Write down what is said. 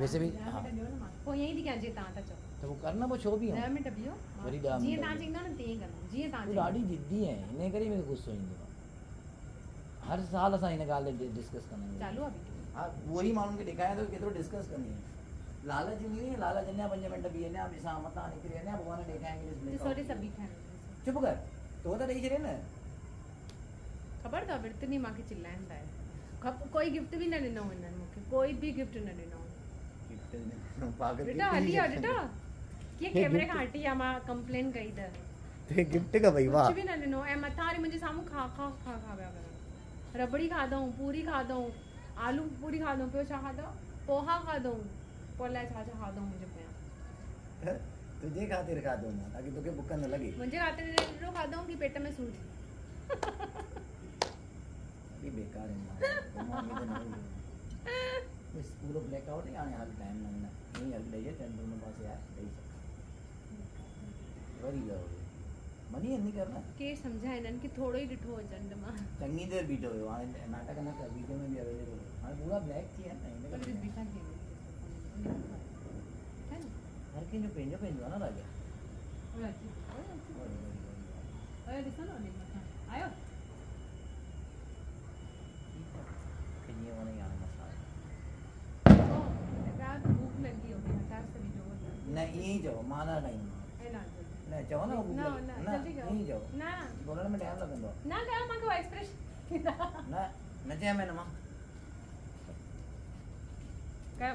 वैसे भी ॾह हाँ। न पोइ ईअं ई थी कयां जीअं तव्हां था चओ तो वो करना वो छो बि ॾह मिंट बीहो वरी ॾह जीअं तव्हां चईंदा न तीअं कंदमि जीअं तव्हां तूं ॾाढी जिद्दी आहे इन करे मूंखे गुस्सो ईंदो आहे हर साल असां हिन ॻाल्हि ते डिस्कस कंदा आहियूं चालू आहे हा उहो ई माण्हुनि खे ॾेखारे थो केतिरो डिस्कस कंदी आहे लालच ईंदी आहे लालच अञा पंज मिंट बीह अञा ॾिसां मथां निकिरी अञा भॻवान ठाहिण चुप कर। तो त ॾेई छॾे न। ख़बर अथव विर्तनी मूंखे आहिनि खप कोई गिफ्ट बि न ॾिनो हिननि मूंखे कोई बि गिफ्ट न ॾिनो पागल ॾिठो हली वियो ॾिठो कीअं कैमरे खां हटी आहे माँ कंप्लेन कई त ते गिफ्ट का भई वाह। कुझु बि न ॾिनो ऐं मथां वरी मुंहिंजे खा खा खा खा पिया करनि रबड़ी खाधऊं पूरी खा खाधऊं आलू पूरी खा खाधऊं ॿियो छा खाधो पोहा खाधऊं पोइ अलाए छा छा खा खाधऊं मुंहिंजे पिया तुझे खातिर खाधो माँ ताकि तोखे बुख न लॻे मुंहिंजे खाते एतिरो खाधऊं की पेट में थी बि बेकार माण्हू। माँ उम्मीद न हुई। बस पूरो ब्लैक आउट नहीं आने हाल टाइम न। नहीं हल ॾेई टेन रूम पासे आहे ॾेई वरी वियो मनी अन्नी करना हिननि खे थोरो ई ॾिठो हो चंड माँ। चङी देरि बीठो हुयो हाणे नाटक न कर वीडियो में बि अवेलेबल हो। हाणे पूरा ब्लैक थी आहिनि न पर बीठा है हर कंहिंजो पंहिंजो पंहिंजो आहे न राजा? ओए ओए। ओए ॾिसो न आयो। जो वधि। न ईअं ई चओ माँ न हटाईंदो ऐं न जल्दी। न चओ न भूख न लॻी। न न जल्दी ईअं ई कयो चओ न बोलण में टाइम लॻंदो आहे न कयो मूंखे उहो एक्सप्रेशन न न चयां मैं न माँ कयो